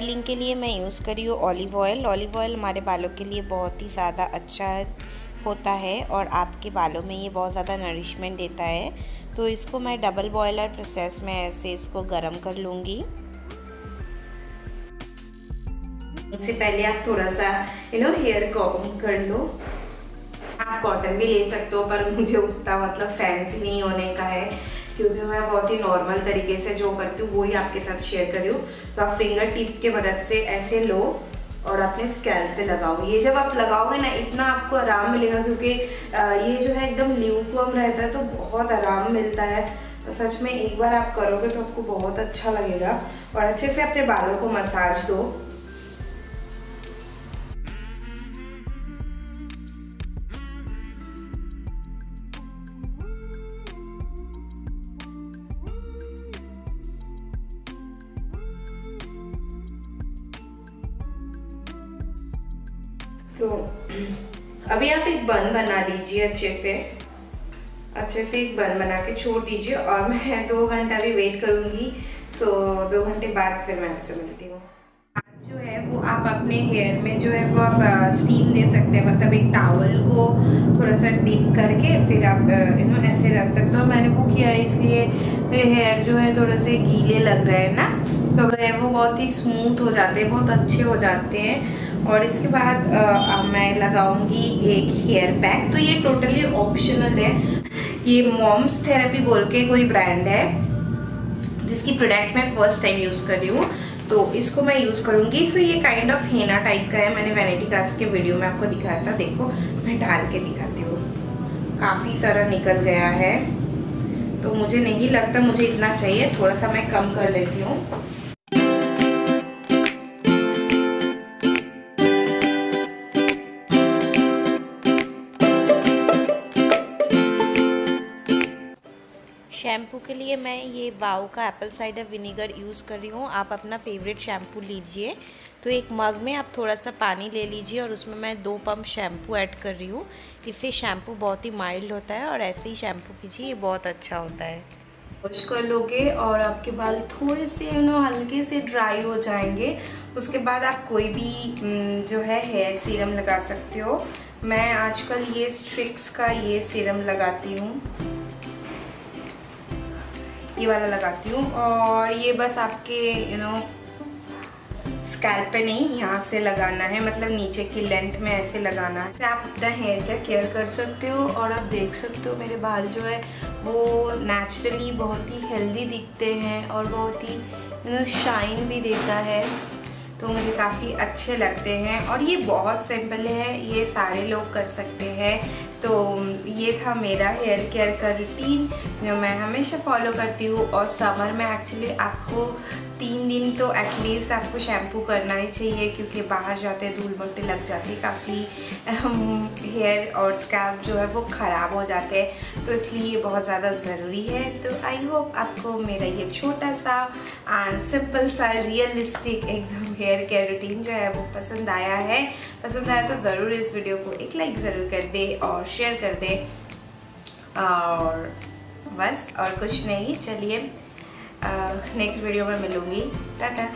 Styling के लिए मैं यूज़ करी हूँ ऑलिव ऑयल ऑलिव ऑयल हमारे बालों के लिए बहुत ही ज़्यादा अच्छा होता है और आपके बालों में ये बहुत ज़्यादा नरिशमेंट देता है। तो इसको मैं डबल बॉयलर प्रोसेस में ऐसे इसको गर्म कर लूँगी। इससे पहले आप थोड़ा सा यू नो हेयर कॉम कर लो। आप कॉटन भी ले सकते हो, पर मुझे उतना मतलब फैंसी नहीं होने का है। क्योंकि मैं बहुत ही नॉर्मल तरीके से जो करती हूँ, वो ही आपके साथ शेयर करी हूँ। तो आप फिंगर टिप के मदद से ऐसे लो और अपने स्कैल्प पे लगाओ। ये जब आप लगाओगे ना, इतना आपको आराम मिलेगा क्योंकि ये जो है एकदम ल्यूकवम रहता है तो बहुत आराम मिलता है। तो सच में एक बार आप करोगे तो आपको बहुत अच्छा लगेगा। और अच्छे से अपने बालों को मसाज दो। तो अभी आप एक बन बना लीजिए अच्छे से। अच्छे से एक बन बना के छोड़ दीजिए और मैं दो घंटा भी वेट करूँगी। सो दो घंटे बाद फिर मैं आपसे मिलती हूँ। जो है वो आप अपने हेयर में जो है वो आप स्टीम दे सकते हैं। मतलब एक टावल को थोड़ा सा डिप करके फिर आप यू नो ऐसे रख सकते हो। मैंने वो किया इसलिए मेरे हेयर जो है थोड़े से गीले लग रहे हैं ना। तो वो बहुत ही स्मूथ हो जाते हैं, बहुत अच्छे हो जाते हैं। और इसके बाद आ, मैं लगाऊँगी एक हेयर पैक तो ये टोटली ऑप्शनल है। ये मॉम्स थेरेपी बोल के कोई ब्रांड है जिसकी प्रोडक्ट मैं फ़र्स्ट टाइम यूज़ कर रही हूँ। तो इसको मैं यूज़ करूँगी। तो ये काइंड ऑफ़ हेना टाइप का है। मैंने वैनिटी कास्ट के वीडियो में आपको दिखाया था। देखो मैं डाल के दिखाती हूँ। काफ़ी सारा निकल गया है। तो मुझे नहीं लगता मुझे इतना चाहिए। थोड़ा सा मैं कम कर लेती हूँ। शैम्पू के लिए मैं ये वाओ का एप्पल साइडर विनीगर यूज़ कर रही हूँ। आप अपना फेवरेट शैम्पू लीजिए। तो एक मग में आप थोड़ा सा पानी ले लीजिए और उसमें मैं दो पम्प शैम्पू ऐड कर रही हूँ। इससे शैम्पू बहुत ही माइल्ड होता है और ऐसे ही शैम्पू कीजिए, ये बहुत अच्छा होता है। वॉश कर लोगे और आपके बाल थोड़े से, यू नो, हल्के से ड्राई हो जाएँगे। उसके बाद आप कोई भी जो है हेयर सीरम लगा सकते हो। मैं आजकल ये स्ट्रिक्स का ये सीरम लगाती हूँ। ये वाला लगाती हूँ। और ये बस आपके यू नो स्कैल्प पे नहीं, यहाँ से लगाना है। मतलब नीचे की लेंथ में ऐसे लगाना है। आप अपना हेयर का केयर कर सकते हो और आप देख सकते हो मेरे बाल जो है, वो नेचुरली बहुत ही हेल्दी दिखते हैं और बहुत ही यू नो शाइन भी देता है। तो मुझे काफ़ी अच्छे लगते हैं और ये बहुत सिंपल है, ये सारे लोग कर सकते हैं। तो ये था मेरा हेयर केयर का रूटीन जो मैं हमेशा फॉलो करती हूँ और समर में एक्चुअली आपको तीन दिन तो एटलीस्ट आपको शैम्पू करना ही चाहिए, क्योंकि बाहर जाते धूल मट्टी लग जाती है, काफ़ी हेयर और स्कैल्प जो है वो ख़राब हो जाते हैं। तो इसलिए ये बहुत ज़्यादा ज़रूरी है। तो आई होप आपको मेरा ये छोटा सा एंड सिंपल सा रियलिस्टिक एकदम हेयर केयर रूटीन जो है वो पसंद आया है। पसंद आया तो ज़रूर इस वीडियो को एक लाइक ज़रूर कर दे और शेयर कर दे। और बस, और कुछ नहीं, चलिए नेक्स्ट वीडियो में मिलूँगी। टाटा।